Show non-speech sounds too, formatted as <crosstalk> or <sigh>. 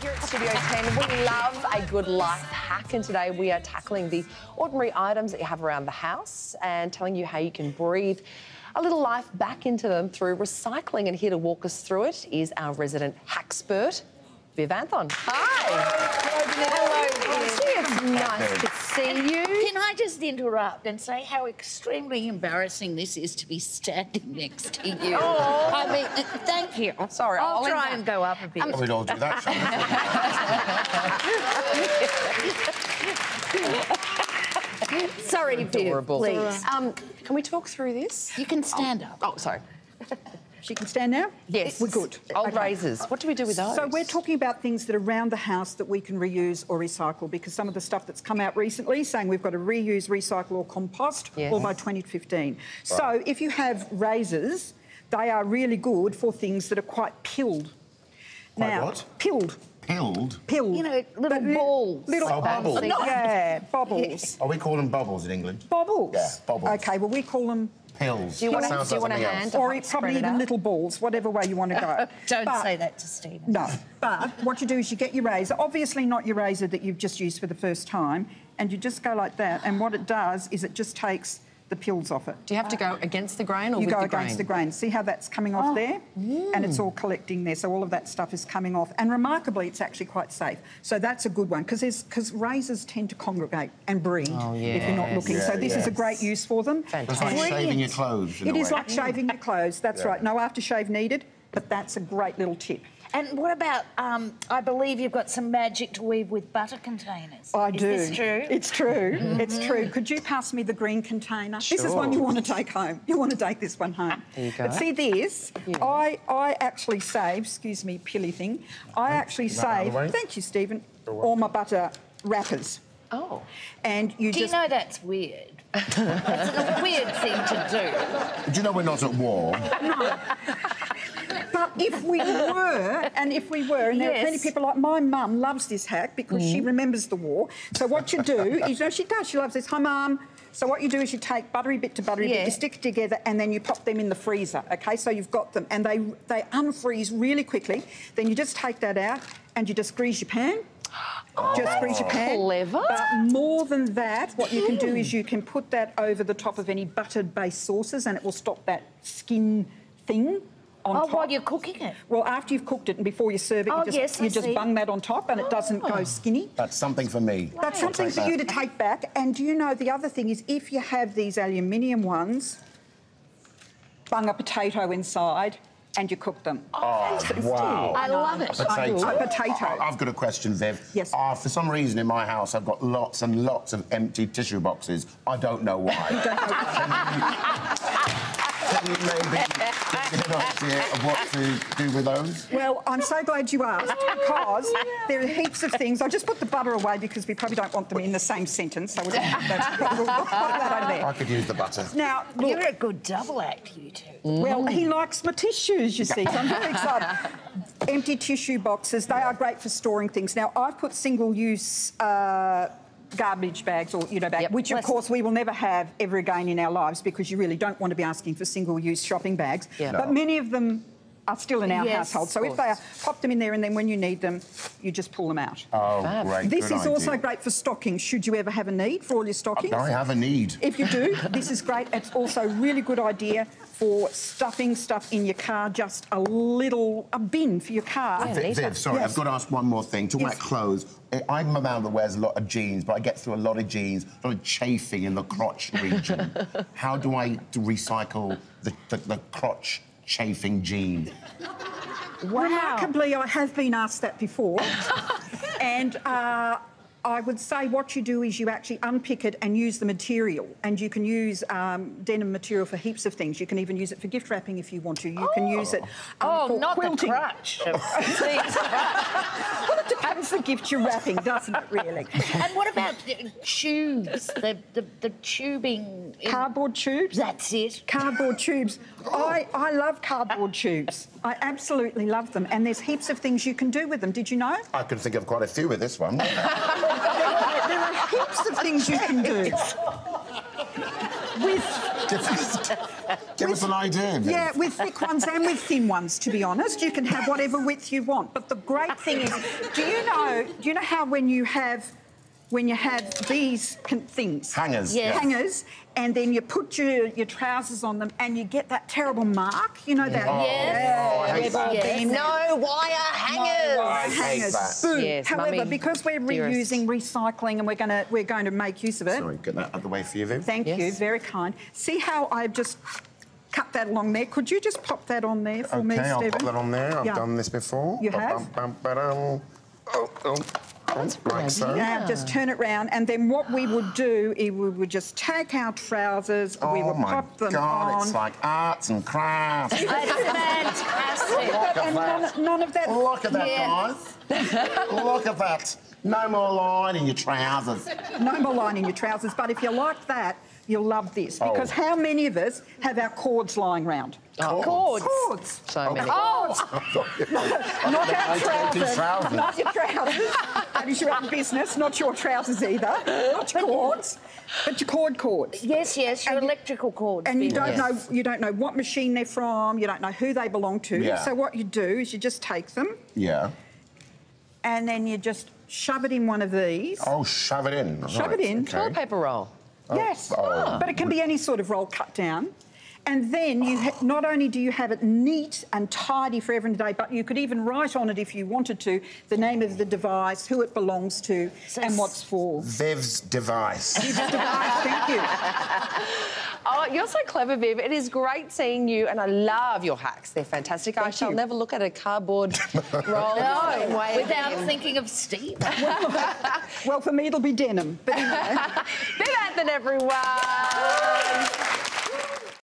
Here at Studio 10, we love a good life hack, and today we are tackling the ordinary items that you have around the house and telling you how you can breathe a little life back into them through recycling. And here to walk us through it is our resident hackspert, Viv Anthony. Hi. Hello, It's nice to see you. Can I just interrupt and say how extremely embarrassing this is to be standing next to you? Oh. I mean, uh, thank you. Sorry, I'll, I'll try and go up a bit. We'd all do that. <laughs> Sorry, Viv, Adorable. please. Um, can we talk through this? You can stand up. Oh, sorry. She can stand now? Yes. We're good. Old Okay. razors. What do we do with those? So we're talking about things that are around the house that we can reuse or recycle because some of the stuff that's come out recently saying we've got to reuse, recycle or compost Yes. all by 2015. So if you have razors, they are really good for things that are quite pilled. Quite now, what? Pilled. Pilled. Pilled. You know, little But balls. Little Oh, bubbles. Yeah, bubbles. Oh, we call them bubbles in England. Bubbles. Yeah, bubbles. Okay, well we call them Pills. Do you want to, sounds do you like want a something hand? else. or help probably spread it even little balls, whatever way you want to go. <laughs> Don't But- say that to Stephen. No, but what you do is you get your razor, obviously not your razor that you've just used for the first time, and you just go like that. And what it does is it just takes the pills off it. Do you have to go against the grain or You with go the against grain? the grain. See how that's coming off oh. there? And it's mm. all collecting there. So all of that stuff is coming off. And remarkably, it's actually quite safe. So that's a good one because because razors tend to congregate and breed Oh, if you're not yes. looking. so Yeah, this is a great use for them. It's like Fantastic. shaving your clothes. In It a is like shaving your clothes. That's Yeah. right. No aftershave needed, but that's a great little tip. And what about, um, I believe you've got some magic to weave with butter containers. I is do. this true? It's true. It's true. Could you pass me the green container? This is one you want to take home. You want to take this one home. There you go. But see this? I I actually save. Excuse me, pilly thing. I actually that out of save. Thank you, Stephen. All my butter wrappers, Oh. and you Do just. you know that's weird? <laughs> that's a weird thing to Do Do you know we're not at war? But if we were, and if we were, and there are many Yes. people like my mum loves this hack because she mm. remembers the war. So what you do is, you know, she does. She loves this. Hi, mum. So what you do is you take buttery bit to buttery bit, you stick it together, and then you pop them in the freezer. Okay, so you've got them, and they they unfreeze really quickly. Then you just take that out, and you just grease your pan. Oh, just grease your pan. Clever. But more than that, what you can do is you can put that over the top of any buttered-based sauces, and it will stop that skin thing on Oh, top. while you're cooking it. Well, after you've cooked it and before you serve it, Oh, you just, yes, you just see. bung that on top and it doesn't go skinny. That's something for me. That's something for that. you to take back. And do you know the other thing is if you have these aluminium ones, bung a potato inside and you cook them. Oh, wow. I love it. Potato. A potato. I- I've got a question, Viv. Yes. Uh, for some reason in my house, I've got lots and lots of empty tissue boxes. I don't know why. <laughs> Can you maybe give me an idea of what to do with those? Well, I'm so glad you asked because there are heaps of things. I just put the butter away because we probably don't want them in the same sentence. So <laughs> we'll just put that, we'll that over I could use the butter. Now, look, You're a good double act, you two. Well, he likes my tissues, you see, so I'm very excited. <laughs> Empty tissue boxes, they are great for storing things. Now, I've put single use uh, garbage bags, or, you know, bag, Yep. which of course we will never have ever again in our lives because you really don't want to be asking for single use shopping bags. Yeah. But many of them are still in our Yes, household. So if they are, pop them in there and then when you need them, you just pull them out. Oh, Fab. great. this good is also great for stockings, should you ever have a need for all your stockings. I have a need. If you do, this is great. It's also a really good idea for stuffing stuff in your car, just a little, a bin for your car. Yeah. Viv, sorry, Yes. I've got to ask one more thing. Talking Yes. about clothes, I- I'm a man that wears a lot of jeans, but I get through a lot of jeans, a lot of chafing in the crotch region. <laughs> How do I recycle the, the, the crotch chafing jean? Remarkably, I have been asked that before. <laughs> and uh, I would say what you do is you actually unpick it and use the material. And you can use um, denim material for heaps of things. You can even use it for gift wrapping if you want to. You can use it um, Oh, for not quilting. the crutch. <laughs> Well, it depends the gift you're wrapping, doesn't it, really? and what about the tubes? The, the, the tubing. in- Cardboard tubes? That's it. Cardboard tubes. I, I love cardboard tubes. I absolutely love them. And there's heaps of things you can do with them. Did you know? I can think of quite a few with this one. <laughs> there heaps of things you can do with give, us, give us an idea. Viv. Yeah, with thick ones and with thin ones, to be honest. You can have whatever width you want. But the great thing is, do you know, do you know how when you have when you have these things, Hangers. Yes. hangers, and then you put your, your trousers on them and you get that terrible mark, you know that. Yes. Oh, I hate We've all that. been there. No wire hangers. I hangers. that. Boo. Yes, However, mummy, because we're dearest. reusing, recycling, and we're going to we're going to make use of it. Sorry, get that out of the way for you, Viv. Thank Yes. you, very kind. See how I've just cut that along there? Could you just pop that on there for Okay, me, I'll Stephen? put that on there. I've Yeah. done this before. You have? Ba-bum, bum-ba-dum. Oh, oh, like so. Now just turn it round, and then what we would do is we would just take our trousers, we Oh would my pop them God, on. it's like arts and crafts. That's fantastic. Look at and none, that. none of that. Look at that, Yeah. guys. Look at that. No more line in your trousers. No more line in your trousers. But if you like that, you'll love this oh. because Oh. how many of us have our cords lying round? Oh, cords. Cords. So many. Oh, <laughs> Not our trousers. trousers. Not your trousers. That is your own business, not your trousers either. Not your cords, but your cord cords. yes, yes, your And electrical cords. And you don't Yes. know you don't know what machine they're from, you don't know who they belong to. Yeah. So what you do is you just take them Yeah. and then you just shove it in one of these. Oh, shove it in. Shove Right, it in. okay. Toilet paper roll. Yes, oh, oh. but it can be any sort of roll cut down. And then you ha- not only do you have it neat and tidy for every day, but you could even write on it if you wanted to the name of the device, who it belongs to, So and what's for. Viv's device. Device, thank you. <laughs> Oh, you're so clever, Viv. It is great seeing you, and I love your hacks. They're fantastic. I Thank shall you. never look at a cardboard <laughs> roll No, without again. thinking of Steve. <laughs> Well, for me it'll be denim, but anyway. Viv Anthony, everyone.